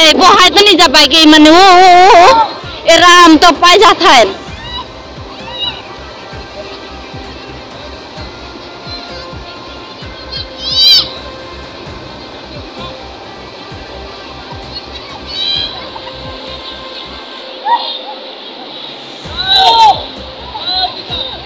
এই বহাই তো নিজা পাই মানে ও এরা আম তো পাই যা থাইন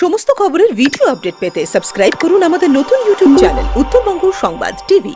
সমস্ত খবরের ভিডিও আপডেট পেতে সাবস্ক্রাইব করুন আমাদের নতুন ইউটিউব চ্যানেল উত্তরবঙ্গ সংবাদ টিভি